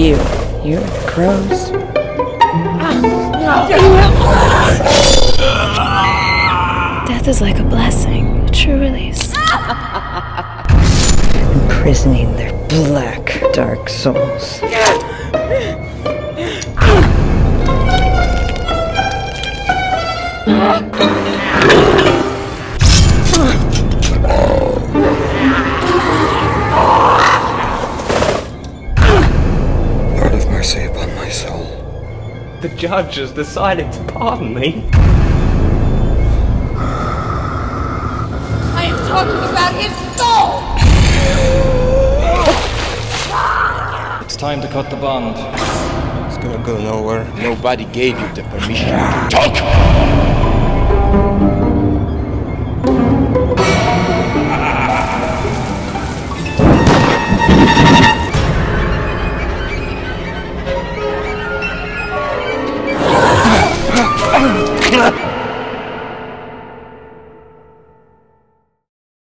you. You and the crows. Death is like a blessing, a true release. Imprisoning their black, dark souls. Soul. The judge has decided to pardon me. I am talking about his soul! It's time to cut the bond. It's gonna go nowhere. Nobody gave you the permission to talk. Yeah.